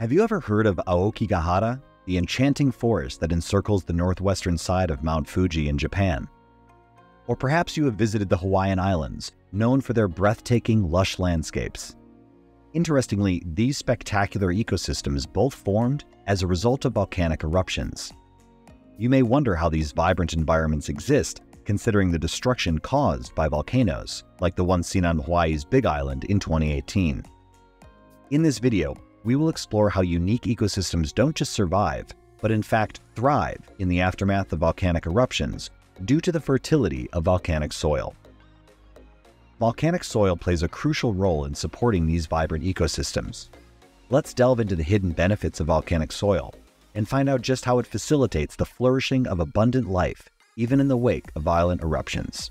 Have you ever heard of Aokigahara, the enchanting forest that encircles the northwestern side of Mount Fuji in Japan? Or perhaps you have visited the Hawaiian Islands, known for their breathtaking, lush landscapes. Interestingly, these spectacular ecosystems both formed as a result of volcanic eruptions. You may wonder how these vibrant environments exist, considering the destruction caused by volcanoes, like the one seen on Hawaii's Big Island in 2018. In this video, we will explore how unique ecosystems don't just survive, but in fact thrive in the aftermath of volcanic eruptions due to the fertility of volcanic soil. Volcanic soil plays a crucial role in supporting these vibrant ecosystems. Let's delve into the hidden benefits of volcanic soil and find out just how it facilitates the flourishing of abundant life, even in the wake of violent eruptions.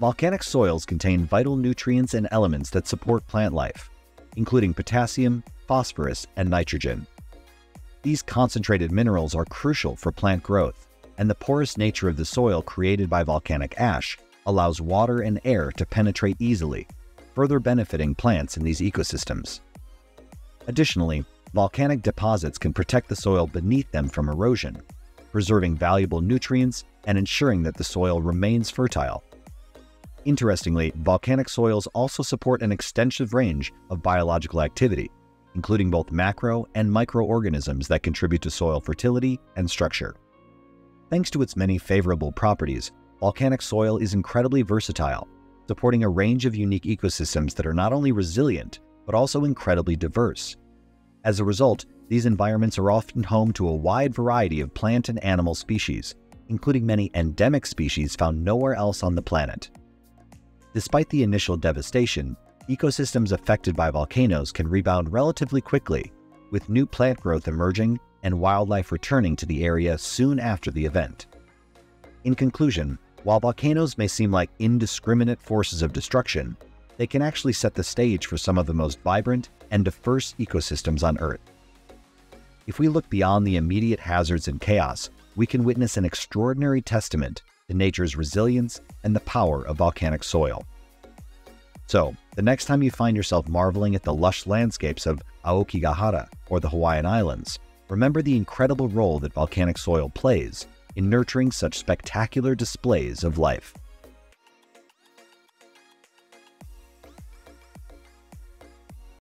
Volcanic soils contain vital nutrients and elements that support plant life, including potassium, phosphorus, and nitrogen. These concentrated minerals are crucial for plant growth, and the porous nature of the soil created by volcanic ash allows water and air to penetrate easily, further benefiting plants in these ecosystems. Additionally, volcanic deposits can protect the soil beneath them from erosion, preserving valuable nutrients and ensuring that the soil remains fertile. Interestingly, volcanic soils also support an extensive range of biological activity, including both macro and microorganisms that contribute to soil fertility and structure. Thanks to its many favorable properties, volcanic soil is incredibly versatile, supporting a range of unique ecosystems that are not only resilient, but also incredibly diverse. As a result, these environments are often home to a wide variety of plant and animal species, including many endemic species found nowhere else on the planet. Despite the initial devastation, ecosystems affected by volcanoes can rebound relatively quickly, with new plant growth emerging and wildlife returning to the area soon after the event. In conclusion, while volcanoes may seem like indiscriminate forces of destruction, they can actually set the stage for some of the most vibrant and diverse ecosystems on Earth. If we look beyond the immediate hazards and chaos, we can witness an extraordinary testament to nature's resilience and the power of volcanic soil. So, the next time you find yourself marveling at the lush landscapes of Aokigahara or the Hawaiian Islands, remember the incredible role that volcanic soil plays in nurturing such spectacular displays of life.